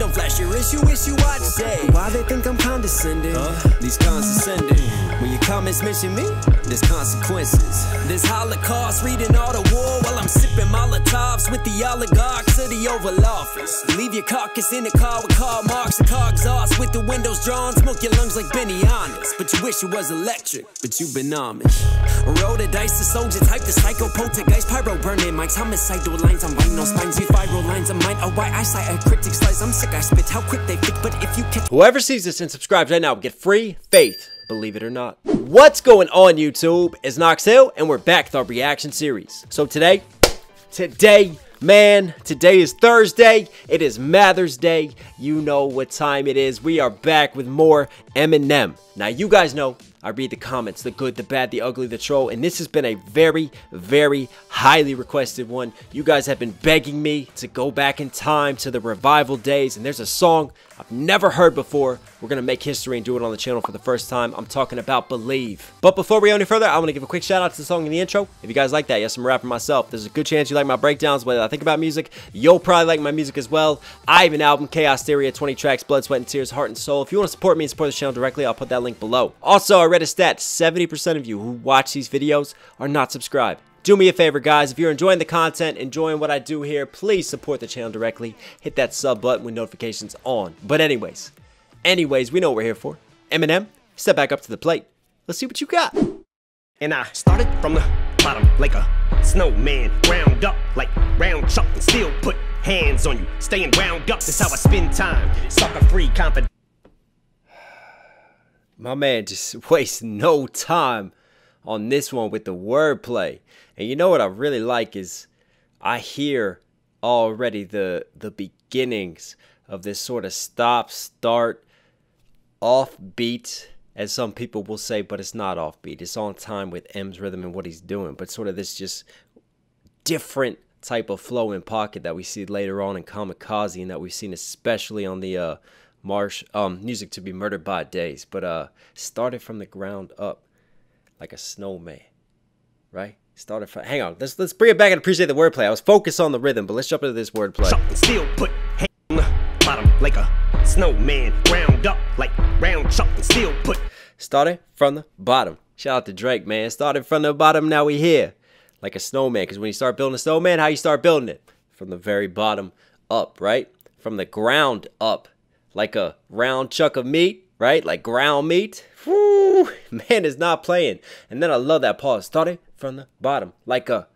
Don't flash your issue, issue, I'd say. Why they think I'm condescending? These cons ascending. When your comments mention me, there's consequences. There's Holocaust, reading all the war while I'm sipping Molotovs with the oligarchs of the Oval Office. Leave your carcass in the car with Karl Marx and car exhaust with the windows drawn. Smoke your lungs like Benny Honest. But you wish it was electric, but you've been Amish. Roll the dice, the soldier type, the psycho poltergeist, pyro burning mics. Homicidal lines, I'm on spines, these viral lines of mine. Oh, a white eyesight, a cryptic slice. I'm sick, I spit how quick they fit, but if you catch Whoever sees this and subscribes right now get free faith, believe it or not. What's going on YouTube? It's Knox and we're back with our reaction series. So today, today, man, today is Thursday. It is Mathers Day. You know what time it is. We are back with more Eminem. Now you guys know I read the comments, the good, the bad, the ugly, the troll, and this has been a very, very highly requested one. You guys have been begging me to go back in time to the revival days, and there's a song I've never heard before. We're to make history and do it on the channel for the first time. I'm talking about Believe. But before we go any further, I want to give a quick shout out to the song in the intro. If you guys like that, yes, I'm rapper myself. There's a good chance you like my breakdowns, whether I think about music. You'll probably like my music as well. I have an album, Chaos Theory, 20 tracks, Blood, Sweat, and Tears, Heart, and Soul. If you want to support me and support the channel directly, I'll put that link below. Also, I read a stat, 70% of you who watch these videos are not subscribed. Do me a favor, guys. If you're enjoying the content, enjoying what I do here, please support the channel directly. Hit that sub button with notifications on. But anyways, anyways, we know what we're here for. Eminem, step back up to the plate. Let's see what you got. And I started from the bottom like a snowman, round up like round chuck, and still put hands on you. Staying wound up, that's how I spend time. Sucker free, confident. My man just wastes no time on this one with the wordplay. And you know what I really like is I hear already the the beginnings of this sort of stop start offbeat as some people will say but it's not offbeat it's on time with m's rhythm and what he's doing but sort of this just different type of flow in pocket that we see later on in kamikaze and that we've seen especially on the uh marsh um music to be murdered by days but uh started from the ground up like a snowman right? Started from hang on let's let's bring it back and appreciate the wordplay. I was focused on the rhythm but let's jump into this wordplay. And still put bottom like a snowman, round up like round and still put started from the bottom. Shout out to drake man. Started from the bottom now we here. Like a snowman because when you start building a snowman how you start building it? From the very bottom up right? From the ground up like a round chunk of meat, right? Like ground meat. Woo, man is not playing. And then I love that pause. Started from the bottom, like a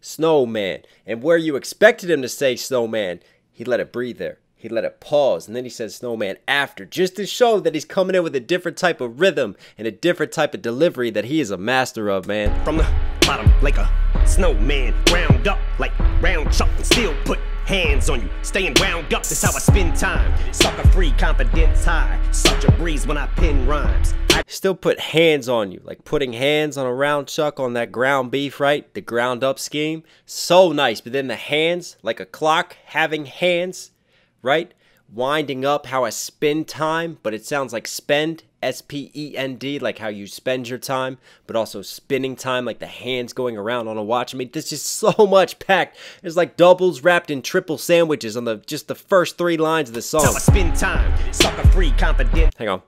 snowman. And where you expected him to say snowman, he let it breathe there. He let it pause. And then he said snowman after, just to show that he's coming in with a different type of rhythm and a different type of delivery that he is a master of, man. from the bottom like a snowman, round up like round chuck, and still put hands on you. Staying wound up, that's how I spend time. Sucker free, confidence high. Such a breeze when I pen rhymes. I still put hands on you, like putting hands on a round chuck on that ground beef, right? The ground up scheme. So nice. But then the hands, like a clock having hands, right? Winding up how I spend time, but it sounds like spend, S P E N D, like how you spend your time, but also spinning time, like the hands going around on a watch. I mean, there's just so much packed. There's like doubles wrapped in triple sandwiches on the just the first three lines of the song. I spend time. Sucker free, confident, Hang on.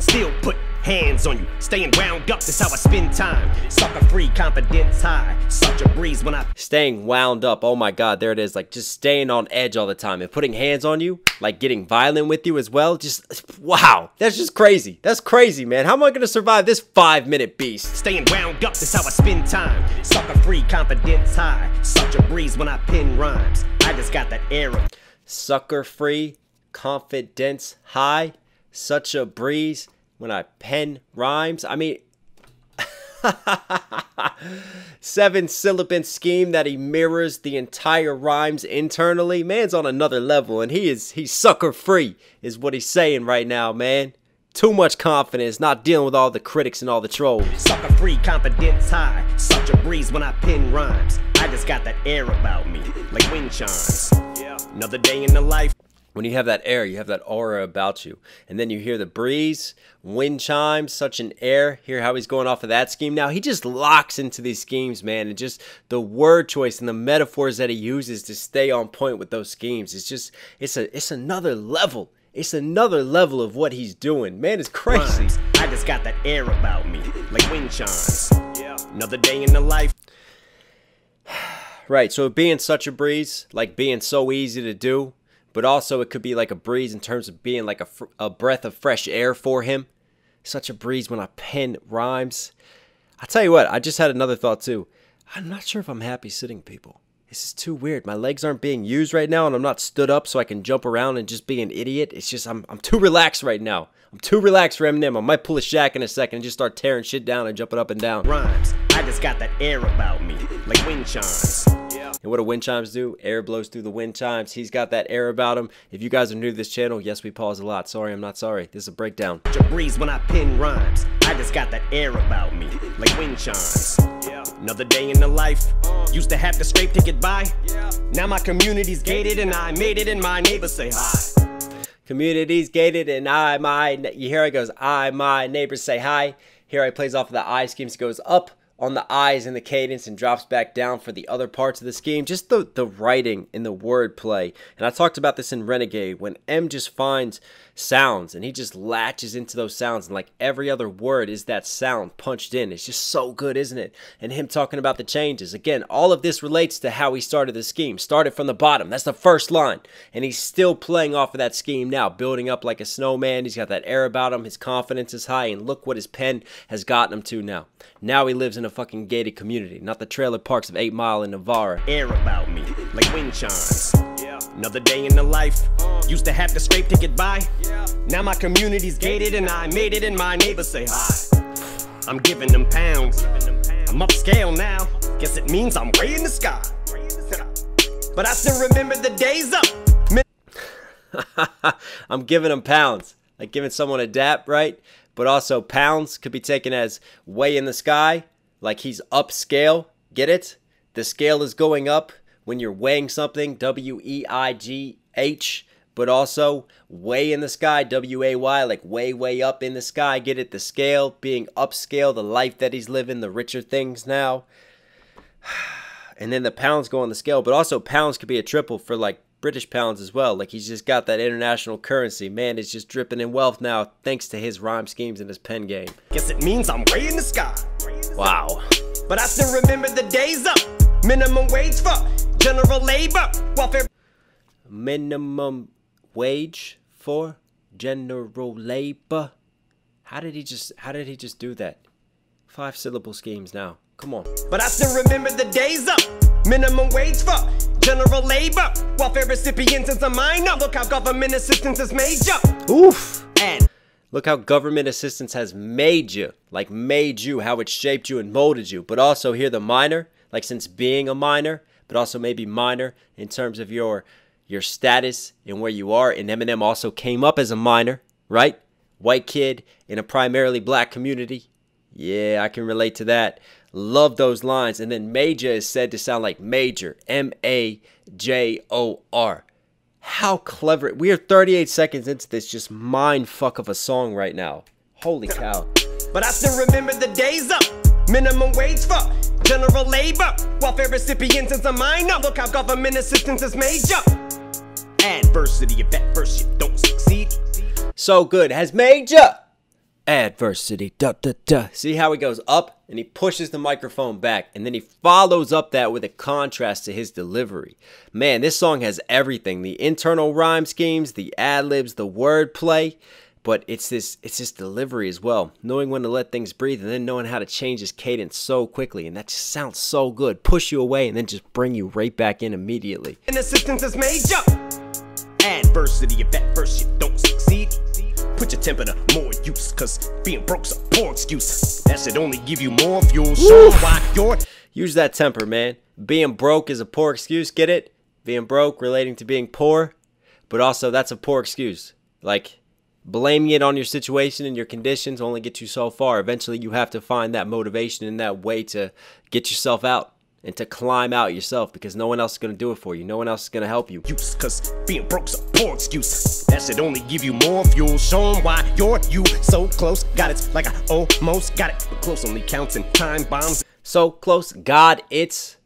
still put hands on you. Staying wound up, that's how I spend time. Sucker free, confidence high. Such a breeze when I staying wound up. Oh my god, there it is. Like just staying on edge all the time and putting hands on you, like getting violent with you as well. Just wow, that's just crazy. That's crazy, man. How am I gonna survive this five minute beast? Staying wound up, that's how I spend time. Sucker free, confidence high. Such a breeze when I pin rhymes. I just got that arrow. Sucker free, confidence high, such a breeze when I pen rhymes. I mean, seven syllable scheme that he mirrors the entire rhymes internally. Man's on another level, and he is he's sucker free, is what he's saying right now, man. Too much confidence, not dealing with all the critics and all the trolls. Sucker free, confidence high. Such a breeze when I pen rhymes. I just got that air about me, like wind chimes. Another day in the life. When you have that air, you have that aura about you. And then you hear the breeze, wind chimes, such an air. Hear how he's going off of that scheme. Now he just locks into these schemes, man. And just the word choice and the metaphors that he uses to stay on point with those schemes. It's just it's a it's another level. It's another level of what he's doing. Man, it's crazy. Rhymes. I just got that air about me, like wind chimes. Yeah. Another day in the life. Right, so being such a breeze, like being so easy to do, but also it could be like a breeze in terms of being like a, a breath of fresh air for him. Such a breeze when I pen rhymes. I tell you what, I just had another thought too. I'm not sure if I'm happy sitting, people. This is too weird. My legs aren't being used right now, and I'm not stood up so I can jump around and just be an idiot. It's just I'm I'm too relaxed right now. I'm too relaxed for Eminem. I might pull a shack in a second and just start tearing shit down and jumping up and down. Rhymes. I just got that air about me, like wind chimes. Yeah. And what do wind chimes do? Air blows through the wind chimes. He's got that air about him. If you guys are new to this channel, yes, we pause a lot. Sorry, I'm not sorry. This is a breakdown. A breeze when I pen rhymes. I just got that air about me, like wind chimes. Yeah. Another day in the life. Used to have to scrape to get by. Now my community's gated and I made it and my neighbors say hi. Communities gated and I, my, you hear it goes, I, my neighbors say hi. Here I plays off of the I schemes, goes up on the eyes and the cadence and drops back down for the other parts of the scheme. Just the, the writing and the wordplay. And I talked about this in Renegade when M just finds sounds and he just latches into those sounds and like every other word is that sound punched in. It's just so good, isn't it? And him talking about the changes. Again, all of this relates to how he started the scheme. Started from the bottom. That's the first line. And he's still playing off of that scheme now, building up like a snowman. He's got that air about him. His confidence is high. And look what his pen has gotten him to now. Now he lives in a fucking gated community, not the trailer parks of 8 Mile in Navarre. Air about me, like wind chimes. Another day in the life. Used to have to scrape to get by. Now my community's gated and I made it and my neighbors say hi. I'm giving them pounds. I'm upscale now. Guess it means I'm way in the sky. But I still remember the days up. I'm giving them pounds. Like giving someone a dap, right? But also pounds could be taken as way in the sky, like he's upscale. Get it? The scale is going up when you're weighing something, W E I G H, but also way in the sky, W A Y, like way, way up in the sky. Get it? The scale being upscale, the life that he's living, the richer things now. And then the pounds go on the scale, but also pounds could be a triple for like British pounds as well. Like he's just got that international currency. Man, it's just dripping in wealth now thanks to his rhyme schemes and his pen game. Guess it means I'm way in the sky. Wow. But I still remember the days up. Minimum wage for general labor. Welfare. Minimum wage for general labor. How did he just how did he just do that? Five syllable schemes now. Come on. But I still remember the days up. Minimum wage for general labor. Welfare recipients is a minor. Look how government assistance is major. Oof. And Look how government assistance has made you, like made you, how it shaped you and molded you. But also here the minor, like since being a minor, but also maybe minor in terms of your your status and where you are. And Eminem also came up as a minor, right? White kid in a primarily black community. Yeah, I can relate to that. Love those lines. And then Major is said to sound like Major, M A J O R. How clever. We are 38 seconds into this just mind fuck of a song right now. Holy cow. But I still remember the days up. Minimum wage for general labor. Welfare recipients is a minor. Look how government assistance is major. Adversity, if at first you don't succeed. So good. Has Major adversity. Da, da, da. See how he goes up and he pushes the microphone back and then he follows up that with a contrast to his delivery. Man, this song has everything the internal rhyme schemes, the ad libs, the wordplay. But it's this it's this delivery as well. Knowing when to let things breathe and then knowing how to change his cadence so quickly. And that just sounds so good. Push you away and then just bring you right back in immediately. And assistance is major. Adversity, if at first you don't succeed. Put your temper to more use, cause being broke's a poor excuse. That should only give you more fuel. So why you're Use that temper, man. Being broke is a poor excuse, get it? Being broke relating to being poor, but also that's a poor excuse. Like blaming it on your situation and your conditions only get you so far. Eventually you have to find that motivation and that way to get yourself out. and to climb out yourself because no one else is going to do it for you. No one else is going to help you. Use, cause being broke's a poor excuse. That should only give you more fuel. Show 'em why you're you so close. Got it like I almost got it. But close only counts in time bombs. So close, God, it's.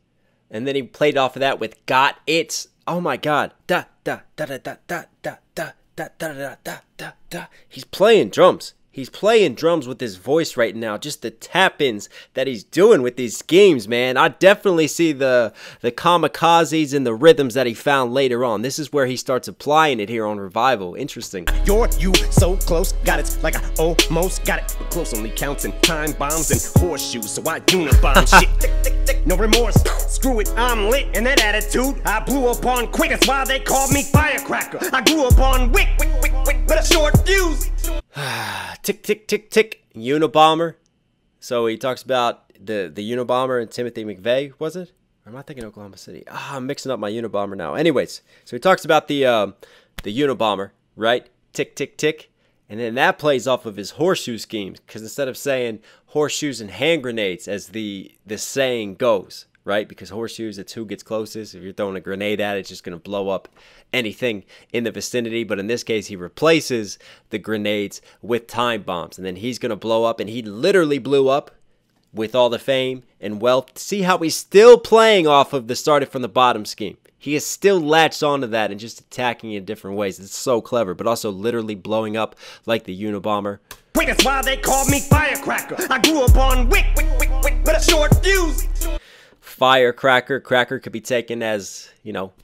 And then he played off of that with Got It's. Oh my God. Da, da, da, da, da, da, da, da, da, da, da, da, da, da. He's playing drums. He's playing drums with his voice right now. Just the tap-ins that he's doing with these schemes, man. I definitely see the the kamikazes and the rhythms that he found later on. This is where he starts applying it here on Revival. Interesting. You're you so close. Got it like I almost got it. But close only counts in time bombs and horseshoes. So I Unabomb shit. Tick, tick, tick. No remorse. Screw it, I'm lit. And that attitude I blew up on quick. That's why they called me firecracker. I grew up on wick, wick, wick, wick, but a short fuse. tick tick tick tick Unabomber. So he talks about the the Unabomber and Timothy McVeigh, was it? Or am I thinking Oklahoma City? Ah, I'm mixing up my Unabomber now. Anyways, so he talks about the um, the Unabomber, right? Tick tick tick, and then that plays off of his horseshoe schemes because instead of saying horseshoes and hand grenades, as the the saying goes, right? Because horseshoes, it's who gets closest. If you're throwing a grenade at it, it's just going to blow up anything in the vicinity. But in this case, he replaces the grenades with time bombs. And then he's going to blow up. And he literally blew up with all the fame and wealth. See how he's still playing off of the started from the bottom scheme. He is still latched onto that and just attacking in different ways. It's so clever, but also literally blowing up like the Unabomber. Wait, that's why they called me firecracker. I grew up on wick, wick, wick, wick, but a short fuse. Firecracker. Cracker could be taken as, you know,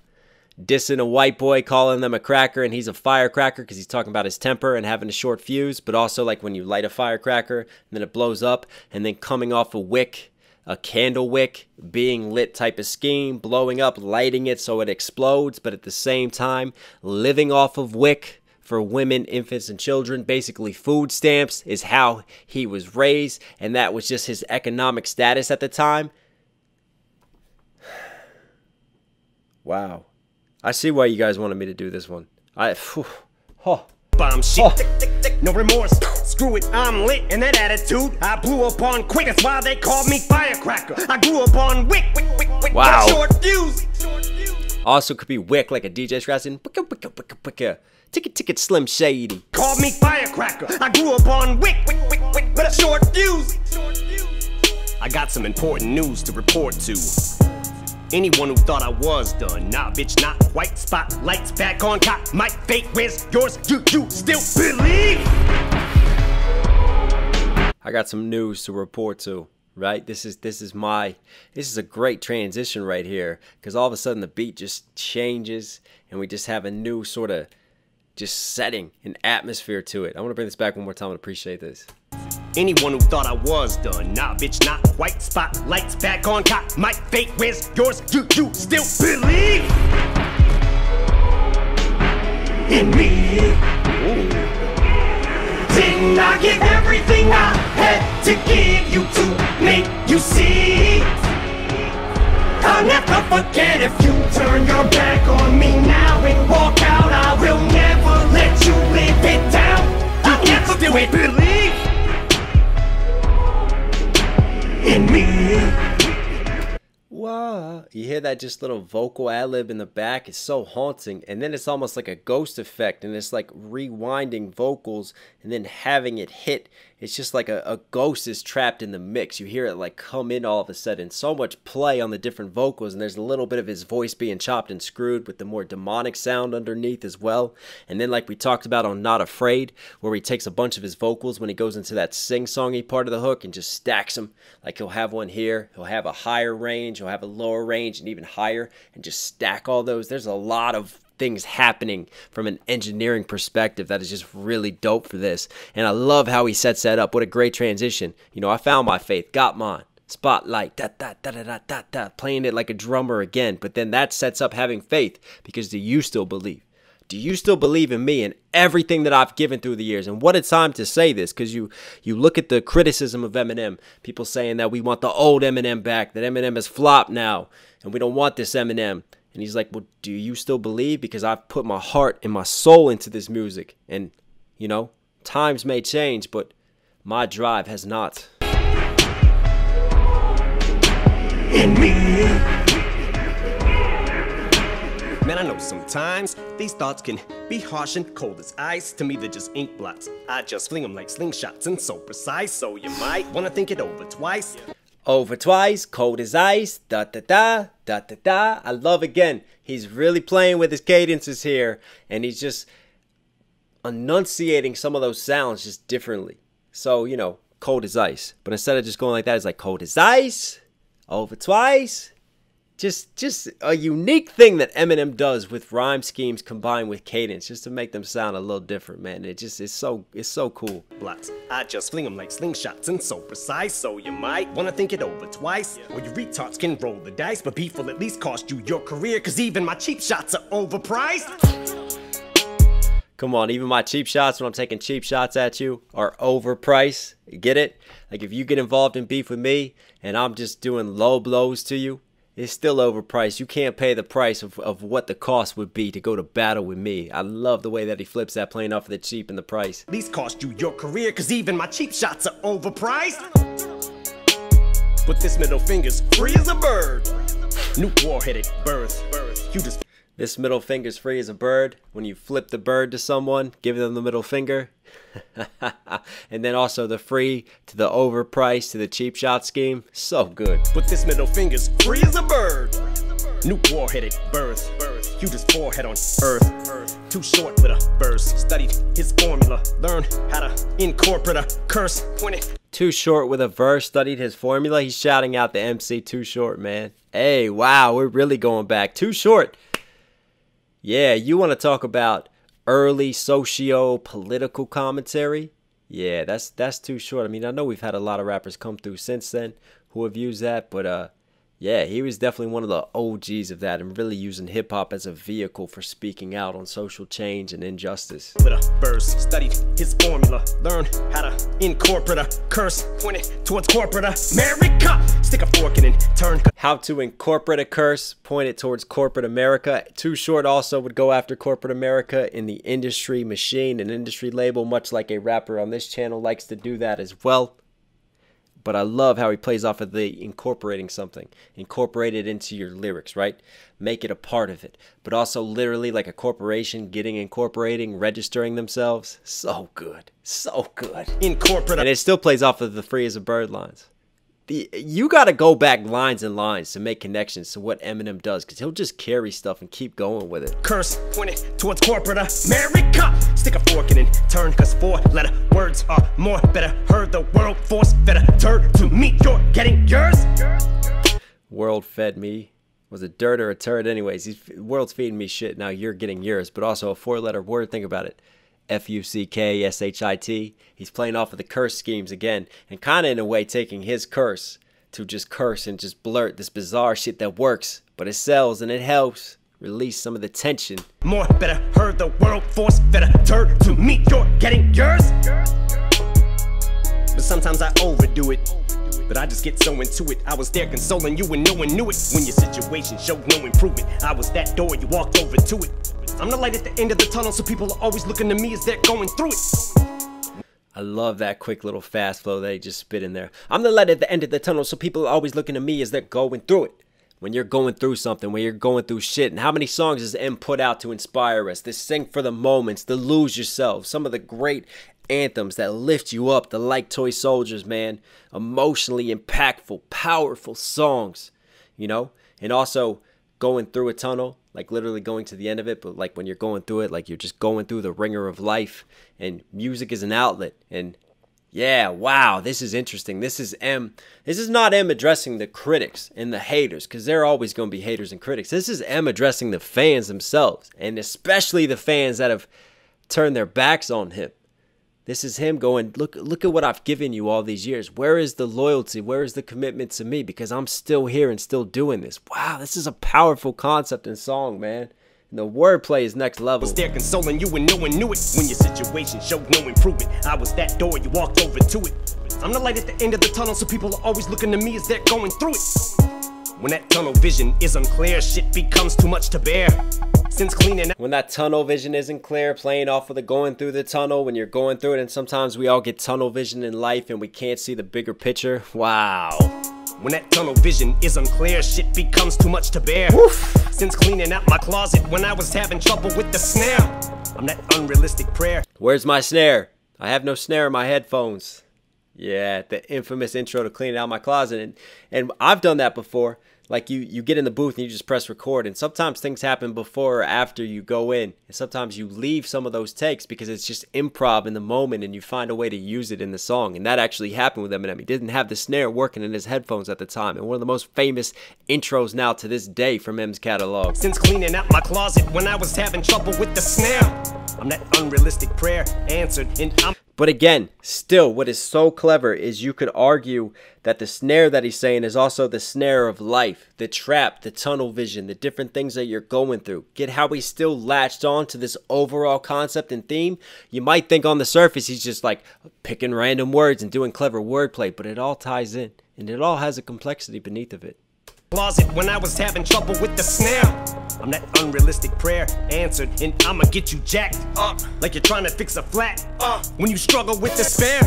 dissing a white boy, calling them a cracker, and he's a firecracker because he's talking about his temper and having a short fuse. But also, like when you light a firecracker and then it blows up, and then coming off a wick, a candle wick, being lit type of scheme, blowing up, lighting it so it explodes, but at the same time, living off of WIC for women, infants, and children. Basically, food stamps is how he was raised, and that was just his economic status at the time. Wow. I see why you guys wanted me to do this one. I, phew, oh, Bomb shit. Tick, tick. No remorse. Screw it, I'm lit. And that attitude I blew up on quick. That's why they called me firecracker. I grew up on wick, wick, wick, wick. Wow. Short fuse. also could be wick like a DJ scratching. Wicka, wicka, wicka, wicka. Ticket, ticket, slim shady. Called me firecracker. I grew up on wick, wick, wick, wick, but a short fuse. I got some important news to report to. Anyone who thought I was done, nah, bitch, not quite. Spotlights back on top. My fate, where's yours? You, you still believe? I got some news to report to. Right, this is this is my this is a great transition right here because all of a sudden the beat just changes and we just have a new sort of just setting an atmosphere to it. I want to bring this back one more time and appreciate this. Anyone who thought I was done, nah, bitch, not quite. Spotlights back on top. My fate, where's yours? You, you still believe in me? Didn't I give everything I had to give you to make you see? I'll never forget if you turn your back on me now and walk you live it down. I'll never do it. Believe in me. Wow. You hear that just little vocal ad lib in the back? It's so haunting. And then it's almost like a ghost effect. And it's like rewinding vocals and then having it hit. It's just like a, a ghost is trapped in the mix. You hear it like come in all of a sudden. So much play on the different vocals. And there's a little bit of his voice being chopped and screwed with the more demonic sound underneath as well. And then, like we talked about on Not Afraid, where he takes a bunch of his vocals when he goes into that sing songy part of the hook and just stacks them. Like he'll have one here, he'll have a higher range, he'll have a lower range, and even higher, and just stack all those. There's a lot of things happening from an engineering perspective that is just really dope for this. And I love how he sets that up. What a great transition. You know, I found my faith, got mine. Spotlight, da da da da da da da, playing it like a drummer again. But then that sets up having faith because do you still believe? Do you still believe in me and everything that I've given through the years? And what a time to say this because you you look at the criticism of Eminem, people saying that we want the old Eminem back, that Eminem has flopped now, and we don't want this Eminem. And he's like, Well, do you still believe? Because I've put my heart and my soul into this music. And, you know, times may change, but my drive has not. in me. Man, I know sometimes these thoughts can be harsh and cold as ice. To me, they're just ink blots. I just fling them like slingshots and so precise. So you might wanna think it over twice. Over twice, cold as ice, da da da, da da da. I love again. He's really playing with his cadences here, and he's just enunciating some of those sounds just differently. So, you know, cold as ice. But instead of just going like that, it's like cold as ice, over twice. Just just a unique thing that Eminem does with rhyme schemes combined with cadence, just to make them sound a little different, man. It just is so it's so cool. Blots. I just fling them like slingshots and so precise. So you might wanna think it over twice. Or you retards can roll the dice, but beef will at least cost you your career. Cause even my cheap shots are overpriced. Come on, even my cheap shots when I'm taking cheap shots at you are overpriced. Get it? Like if you get involved in beef with me and I'm just doing low blows to you, it's still overpriced. You can't pay the price of, of what the cost would be to go to battle with me. I love the way that he flips that plane off of the cheap and the price. These cost you your career, cause even my cheap shots are overpriced. But this middle finger's free as a bird. New war-headed birth. You just This middle finger's free as a bird. When you flip the bird to someone, give them the middle finger. and then also the free to the overpriced to the cheap shot scheme. So good. But this middle finger's free as a bird. New war-headed birth. You just forehead on earth. Too short with a burst. Studied his formula. Learn how to incorporate a curse. Pointed Too Short with a verse, studied his formula. He's shouting out the MC Too Short, man. Hey, wow, we're really going back. Too Short. Yeah, you want to talk about early socio political commentary? Yeah, that's that's too short. I mean, I know we've had a lot of rappers come through since then who have used that, but uh yeah, he was definitely one of the OGs of that and really using hip hop as a vehicle for speaking out on social change and injustice. with a burst. Studied his formula. Learn how to incorporate a curse. Pointed towards corporate America. Stick a fork in and turn. How to incorporate a curse pointed towards corporate America. Too Short also would go after corporate America in the industry machine, an industry label, much like a rapper on this channel likes to do that as well. But I love how he plays off of the incorporating something, incorporate it into your lyrics, right? Make it a part of it. But also literally like a corporation getting incorporating, registering themselves. So good. So good. Incorporate And it still plays off of the free as a bird lines. You got to go back lines and lines to make connections to what Eminem does because he'll just carry stuff and keep going with it. curse. Pointed towards corporate America. Stick a fork in and turn. Cause four letter words are more better. Heard the world force better. Turn to me. You're getting yours. World fed me. Was it dirt or a turd? Anyways, world's feeding me shit. Now you're getting yours. But also a four letter word. Think about it. F U C K S H I T. He's playing off of the curse schemes again and kind of in a way taking his curse to just curse and just blurt this bizarre shit that works, but it sells and it helps release some of the tension. More better. Heard the world force better. Turn to me. You're getting yours. But sometimes I overdo it. But I just get so into it. I was there consoling you and no one knew it. When your situation showed no improvement, I was that door you walked over to it. I'm the light at the end of the tunnel, so people are always looking to me as they're going through it. I love that quick little fast flow he just spit in there. I'm the light at the end of the tunnel, so people are always looking to me as they're going through it. When you're going through something, when you're going through shit, and how many songs has M put out to inspire us? The Sing for the Moments, the Lose Yourself, some of the great anthems that lift you up, the Like Toy Soldiers, man. Emotionally impactful, powerful songs, you know? And also going through a tunnel, like literally going to the end of it, but like when you're going through it, like you're just going through the ringer of life, and music is an outlet. And yeah, wow, this is interesting. This is M. This is not M addressing the critics and the haters, because they're always going to be haters and critics. This is M addressing the fans themselves, and especially the fans that have turned their backs on him. This is him going, look, look at what I've given you all these years. Where is the loyalty? Where is the commitment to me? Because I'm still here and still doing this. Wow, this is a powerful concept and song, man. The wordplay is next level. was there consoling you and no one knew it. When your situation showed no improvement, I was that door you walked over to it. I'm the light at the end of the tunnel, so people are always looking to me as they're going through it. When that tunnel vision is unclear, shit becomes too much to bear. Since cleaning when that tunnel vision isn't clear, playing off of the going through the tunnel, when you're going through it, and sometimes we all get tunnel vision in life and we can't see the bigger picture. Wow. When that tunnel vision is unclear, shit becomes too much to bear. Since cleaning out my closet when I was having trouble with the snare, I'm that unrealistic prayer. Where's my snare? I have no snare in my headphones. Yeah, the infamous intro to cleaning out my closet. And, and I've done that before like you you get in the booth and you just press record and sometimes things happen before or after you go in and sometimes you leave some of those takes because it's just improv in the moment and you find a way to use it in the song and that actually happened with Eminem. He didn't have the snare working in his headphones at the time and one of the most famous intros now to this day from M's catalog. Since cleaning out my closet when I was having trouble with the snare I'm that unrealistic prayer answered and I'm but again, still, what is so clever is you could argue that the snare that he's saying is also the snare of life, the trap, the tunnel vision, the different things that you're going through. Get how he's still latched on to this overall concept and theme? You might think on the surface he's just like picking random words and doing clever wordplay, but it all ties in and it all has a complexity beneath of it closet when I was having trouble with the snare. I'm that unrealistic prayer answered, and I'ma get you jacked up like you're trying to fix a flat. Uh, when you struggle with despair,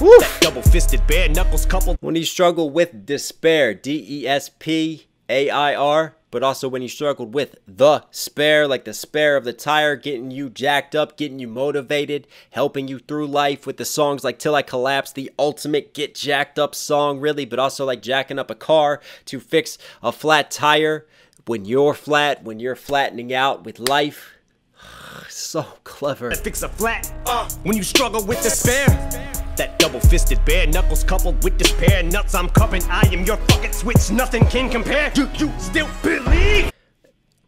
Woof. that double-fisted bare knuckles coupled. When you struggle with despair, D E S P A I R but also when you struggled with the spare, like the spare of the tire, getting you jacked up, getting you motivated, helping you through life with the songs like Till I Collapse, the ultimate get jacked up song, really, but also like jacking up a car to fix a flat tire when you're flat, when you're flattening out with life. so clever. Fix a flat uh, when you struggle with despair. That double-fisted bare knuckles coupled with despair nuts I'm cupping. I am your fucking switch, nothing can compare. Do you still believe?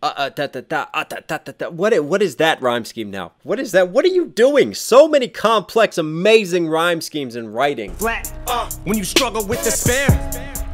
Uh, uh, da, da, da, uh, da, da, da, da. What, what is that rhyme scheme now? What is that? What are you doing? So many complex, amazing rhyme schemes in writing. Flat, uh, when you struggle with despair.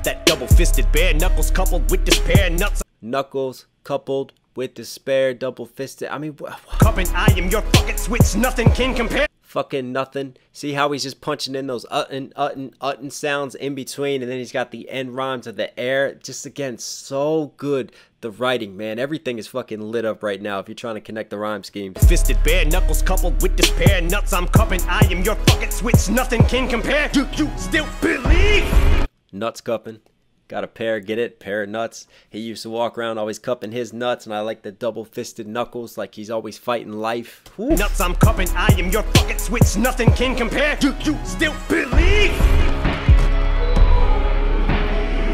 That double-fisted bare knuckles coupled with despair nuts. Knuckles coupled with despair, double-fisted. I mean. I am your fucking switch, nothing can compare fucking nothing. See how he's just punching in those utton, utton, utton sounds in between, and then he's got the end rhymes of the air. Just again, so good. The writing, man, everything is fucking lit up right now if you're trying to connect the rhyme schemes. Fisted bare knuckles coupled with despair. nuts I'm cupping. I am your fucking switch, nothing can compare. Do you still believe? Nuts cupping. Got a pair, get it? Pair of nuts. He used to walk around always cupping his nuts, and I like the double fisted knuckles, like he's always fighting life. Ooh. Nuts I'm cupping, I am your fucking switch, nothing can compare. Do you still believe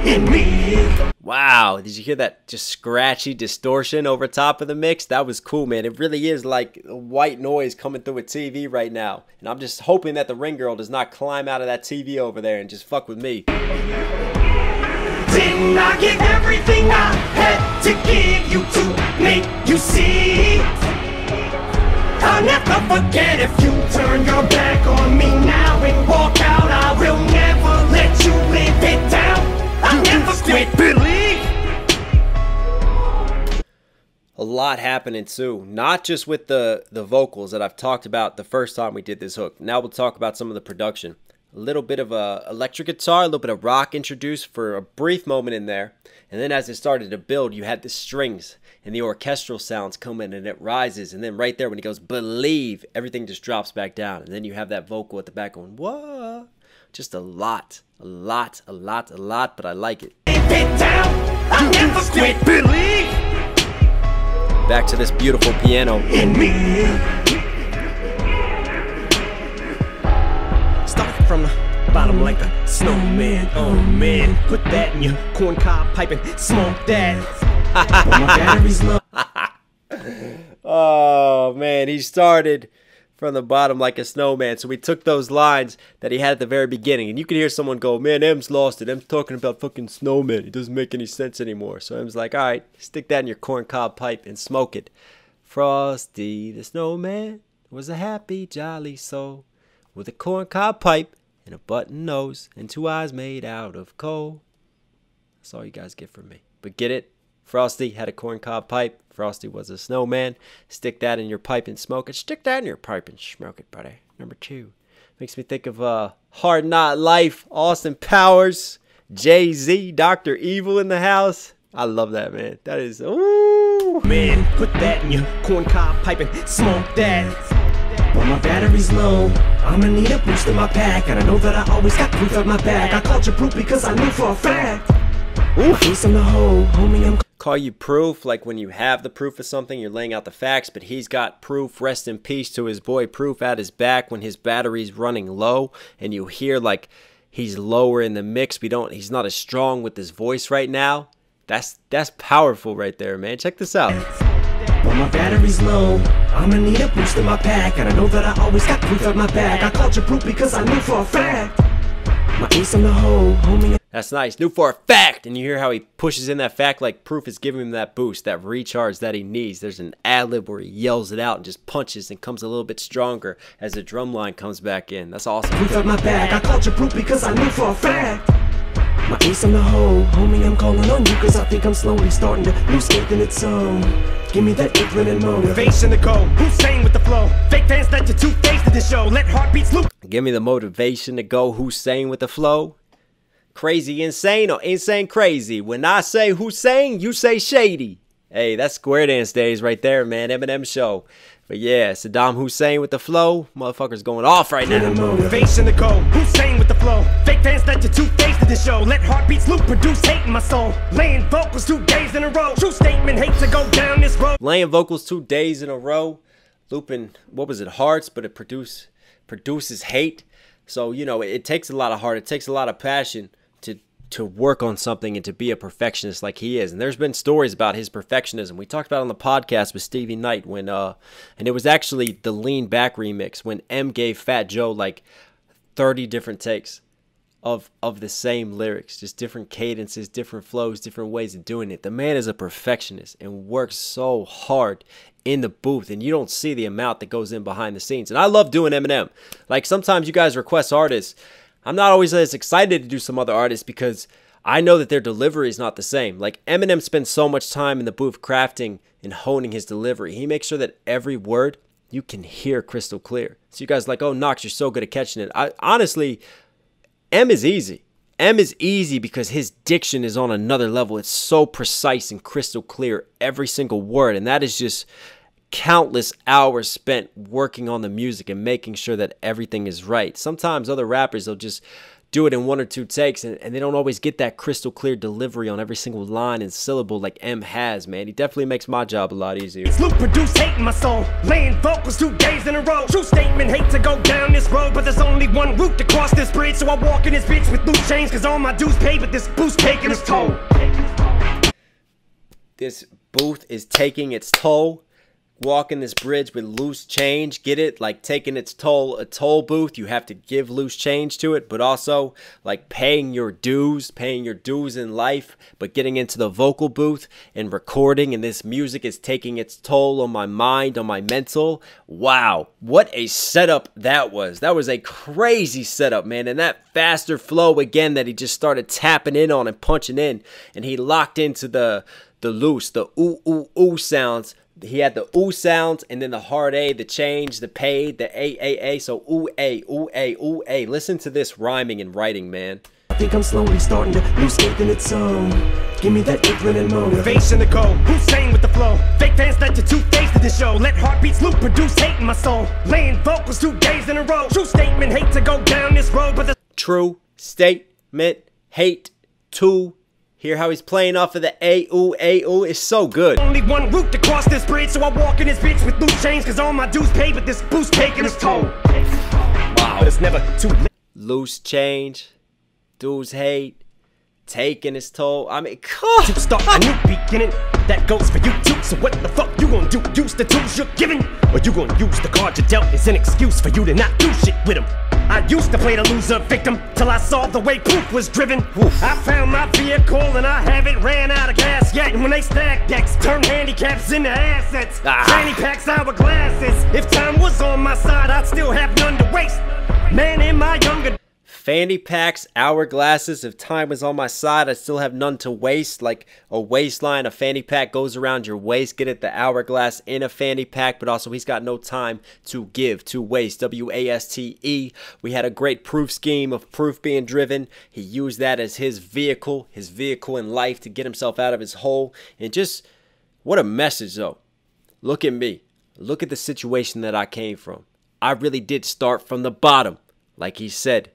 in me? Wow, did you hear that just scratchy distortion over top of the mix? That was cool, man. It really is like white noise coming through a TV right now. And I'm just hoping that the ring girl does not climb out of that TV over there and just fuck with me. Didn't I give everything I had to give you to make you see? I'll never forget if you turn your back on me now and walk out. I will never let you live it down. I'll never quit believe. A lot happening too, not just with the the vocals that I've talked about the first time we did this hook. Now we'll talk about some of the production a little bit of a electric guitar, a little bit of rock introduced for a brief moment in there. And then as it started to build, you had the strings and the orchestral sounds come in and it rises. And then right there when he goes, believe, everything just drops back down. And then you have that vocal at the back going, whoa. Just a lot, a lot, a lot, a lot, but I like it. Back to this beautiful piano. From the bottom like a snowman. Oh man, put that in your corn cob pipe and smoke that. oh man, he started from the bottom like a snowman. So we took those lines that he had at the very beginning, and you could hear someone go, "Man, M's lost it. M's talking about fucking snowman. It doesn't make any sense anymore." So M's like, "All right, stick that in your corn cob pipe and smoke it." Frosty the snowman was a happy, jolly soul with a corn cob pipe and a button nose and two eyes made out of coal. That's all you guys get from me. But get it? Frosty had a corncob pipe. Frosty was a snowman. Stick that in your pipe and smoke it. Stick that in your pipe and smoke it, buddy. Number two. Makes me think of uh, Hard Knock Life, Austin Powers, Jay Z, Dr. Evil in the house. I love that, man. That is, ooh. Man, put that in your corncob pipe and smoke that. But my battery's low. I'ma need a boost in my pack, and I know that I always got proof at my back. I called you proof because I knew for a fact. Ooh, face in the hole, homie, I'm call you proof like when you have the proof of something you're laying out the facts but he's got proof rest in peace to his boy proof at his back when his battery's running low and you hear like he's lower in the mix we don't he's not as strong with his voice right now that's that's powerful right there man check this out When my battery's low, I'ma need a boost in my pack. And I know that I always got proof at my back. I called you proof because I knew for a fact. My ace in the hole, homie. That's nice. New for a fact. And you hear how he pushes in that fact like proof is giving him that boost, that recharge that he needs. There's an ad lib where he yells it out and just punches and comes a little bit stronger as the drum line comes back in. That's awesome. Proof at my back. I called you proof because I knew for a fact. My ace in the hole, homie, I'm calling on you Cause I think I'm slowly starting to lose faith in its own. Give me that inkling and motivation to go Hussein with the flow? Fake fans let you two-faced to the show. Let heartbeats loop. Give me the motivation to go Hussein with the flow? Crazy insane or insane crazy? When I say Hussein, you say shady. Hey, that's Square Dance Days right there, man. Eminem show. But yeah, Saddam Hussein with the flow. Motherfucker's going off right now. Motivation to go. Hussein with the flow. Fake fans let you two-faced to the show. Let heartbeats loop, produce hate in my soul. Laying vocals two days in a row. True statement, hate to go down this road. Laying vocals two days in a row. Looping, what was it, hearts, but it produce, produces hate. So, you know, it, it takes a lot of heart. It takes a lot of passion to work on something and to be a perfectionist like he is. And there's been stories about his perfectionism. We talked about on the podcast with Stevie Knight when uh and it was actually the lean back remix when M gave Fat Joe like 30 different takes of of the same lyrics, just different cadences, different flows, different ways of doing it. The man is a perfectionist and works so hard in the booth and you don't see the amount that goes in behind the scenes. And I love doing Eminem. Like sometimes you guys request artists I'm not always as excited to do some other artists because I know that their delivery is not the same. Like Eminem spends so much time in the booth crafting and honing his delivery. He makes sure that every word you can hear crystal clear. So you guys like, oh Knox, you're so good at catching it. I honestly, M is easy. M is easy because his diction is on another level. It's so precise and crystal clear, every single word. And that is just countless hours spent working on the music and making sure that everything is right. Sometimes other rappers, they'll just do it in one or two takes and, and they don't always get that crystal clear delivery on every single line and syllable like M has, man. He definitely makes my job a lot easier. Loop produce hate in my soul. Laying vocals two days in a row. True statement, hate to go down this road, but there's only one route to cross this bridge. So I walk in this bitch with loose chains, cause all my dues paid, but this boost taking its toll. This booth is taking its toll walking this bridge with loose change get it? Like taking its toll a toll booth you have to give loose change to it but also like paying your dues paying your dues in life but getting into the vocal booth and recording and this music is taking its toll on my mind on my mental. Wow what a setup that was. That was a crazy setup man and that faster flow again that he just started tapping in on and punching in and he locked into the the loose the ooh ooh ooh sounds he had the ooh sounds and then the hard A, the change, the paid, the A A A. So ooh A, ooh A, ooh A. Listen to this rhyming and writing, man. I think I'm slowly starting to lose faith in its own. Give me that inkling and motivation to go. Hussein with the flow. Fake fans let you two-faced to the show. Let heartbeats loop, produce hate in my soul. Laying vocals two days in a row. True statement, hate to go down this road, but the true statement, hate to Hear how he's playing off of the A ooh A ooh is so good. Only one route to cross this bridge, so I walk in this bitch with loose chains, cause all my dues paid, but this boost taking its toll. Wow. It's never too late. Loose change, dudes hate, taking its toll. I mean, come To start a new beginning, that goes for you too. So what the fuck you gonna do? Use the tools you're given? Or you gonna use the card you dealt as an excuse for you to not do shit with them? I used to play the loser victim till I saw the way proof was driven. Oof. I found my vehicle and I haven't ran out of gas yet. And when they stack decks, turn handicaps into assets. Ah. Fanny packs, hourglasses. If time was on my side, I'd still have none to waste. Man, in my younger fanny packs, hourglasses. If time was on my side, I still have none to waste. Like a waistline, a fanny pack goes around your waist. Get it, the hourglass in a fanny pack, but also he's got no time to give, to waste. W A S T E. We had a great proof scheme of proof being driven. He used that as his vehicle, his vehicle in life to get himself out of his hole. And just what a message, though. Look at me. Look at the situation that I came from. I really did start from the bottom, like he said.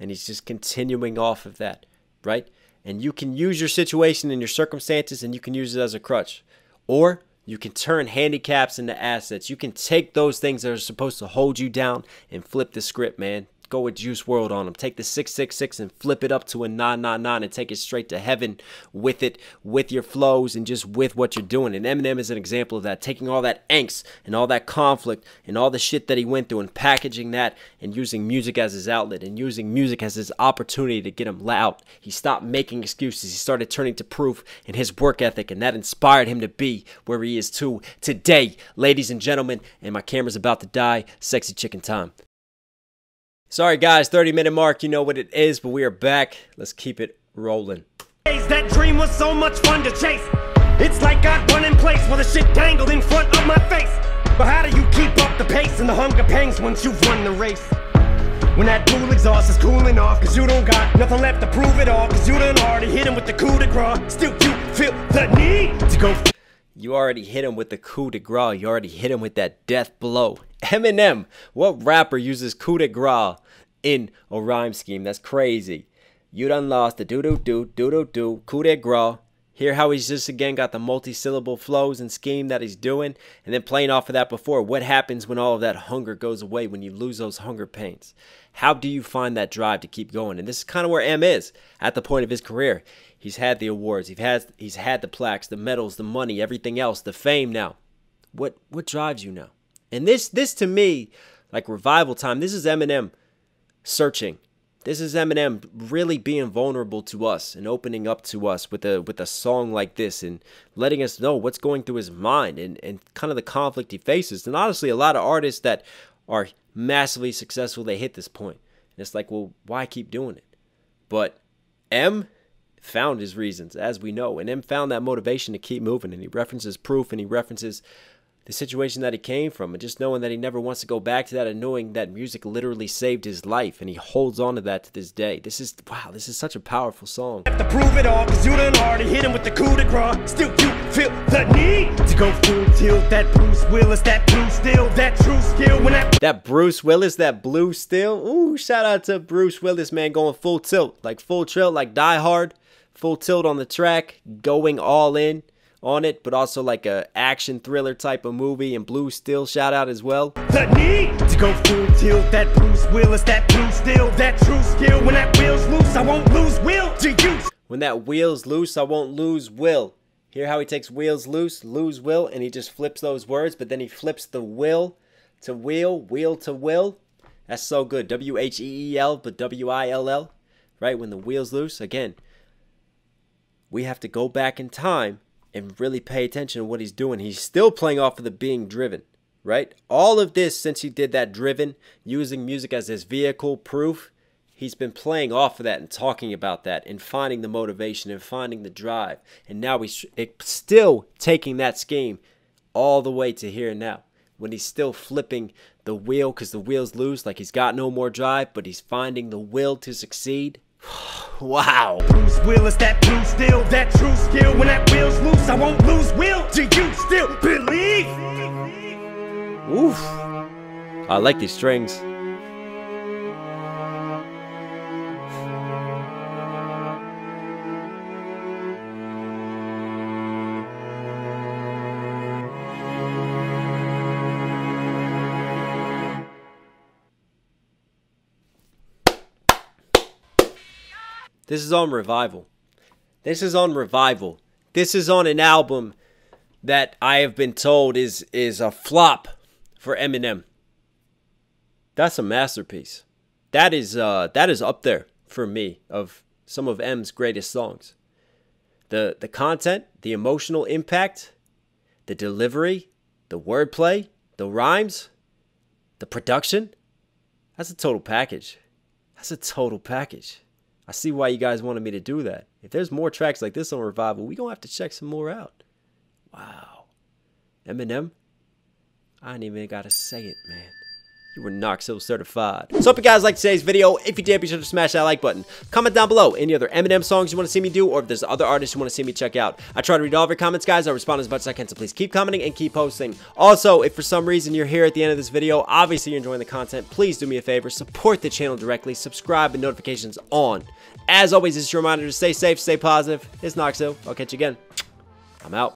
And he's just continuing off of that, right? And you can use your situation and your circumstances and you can use it as a crutch. Or you can turn handicaps into assets. You can take those things that are supposed to hold you down and flip the script, man go with Juice WRLD on them. Take the 666 and flip it up to a 999 and take it straight to heaven with it, with your flows and just with what you're doing. And Eminem is an example of that. Taking all that angst and all that conflict and all the shit that he went through and packaging that and using music as his outlet and using music as his opportunity to get him loud. He stopped making excuses. He started turning to proof in his work ethic and that inspired him to be where he is too today, ladies and gentlemen. And my camera's about to die. Sexy chicken time. Sorry, guys, 30 minute mark. You know what it is, but we are back. Let's keep it rolling. That dream was so much fun to chase. It's like in place shit dangled in front of my face. But how do you keep up the pace and the hunger pangs once you've won the race? When that exhaust is cooling off, cause you don't got nothing left to prove it all, cause you done already hit him with the coup de grace. Still, you feel the need to go. You already hit him with the coup de grace. You already hit him with that death blow. Eminem, what rapper uses coup de grace in a rhyme scheme? That's crazy. You done lost the do do do do do do coup de grace. Hear how he's just again got the multi-syllable flows and scheme that he's doing, and then playing off of that before. What happens when all of that hunger goes away? When you lose those hunger pains? How do you find that drive to keep going? And this is kind of where M is at the point of his career. He's had the awards, he's had he's had the plaques, the medals, the money, everything else, the fame. Now, what what drives you now? And this this to me, like revival time, this is Eminem searching. This is Eminem really being vulnerable to us and opening up to us with a with a song like this and letting us know what's going through his mind and, and kind of the conflict he faces. And honestly, a lot of artists that are massively successful, they hit this point. And it's like, well, why keep doing it? But M found his reasons, as we know, and then found that motivation to keep moving. And he references Proof and he references the situation that he came from and just knowing that he never wants to go back to that and knowing that music literally saved his life and he holds on to that to this day. This is wow, this is such a powerful song. Have to prove it all cause you done already hit him with the coup de grace. Still you feel the need to go full tilt. That Bruce Willis, that blue steel, that true skill when that That Bruce Willis, that blue steel. Ooh, shout out to Bruce Willis, man, going full tilt. Like full tilt, like Die Hard. Full tilt on the track, going all in on it, but also like a action thriller type of movie. And Blue Steel shout out as well. The need to go full tilt. That Bruce Willis, that blue steel, that true skill. When that wheel's loose, I won't lose will to use. When that wheel's loose, I won't lose will. Hear how he takes wheels loose, lose will, and he just flips those words, but then he flips the will to wheel, wheel to will. That's so good. W H E E L, but W I L L, right? When the wheel's loose, again, we have to go back in time and really pay attention to what he's doing. He's still playing off of the being driven, right? All of this since he did that driven, using music as his vehicle proof, he's been playing off of that and talking about that and finding the motivation and finding the drive. And now he's still taking that scheme all the way to here and now when he's still flipping the wheel because the wheel's loose, like he's got no more drive, but he's finding the will to succeed. wow. Bruce Willis, that blue steel, that true skill. When that wheel's loose, I won't lose will. Do you still believe? Oof. I like these strings. This is on Revival. This is on Revival. This is on an album that I have been told is is a flop for Eminem. That's a masterpiece. That is uh that is up there for me of some of M's greatest songs. The the content, the emotional impact, the delivery, the wordplay, the rhymes, the production. That's a total package. That's a total package. I see why you guys wanted me to do that. If there's more tracks like this on Revival, we gonna have to check some more out. Wow. Eminem, I ain't even gotta say it, man. You were Knox Hill certified. So hope you guys liked today's video. If you did, be sure to smash that like button. Comment down below any other Eminem songs you want to see me do, or if there's other artists you want to see me check out. I try to read all of your comments, guys. I respond as much as I can, so please keep commenting and keep posting. Also, if for some reason you're here at the end of this video, obviously you're enjoying the content, please do me a favor, support the channel directly, subscribe, and notifications on. As always, it's your reminder to stay safe, stay positive. It's Knox Hill. I'll catch you again. I'm out.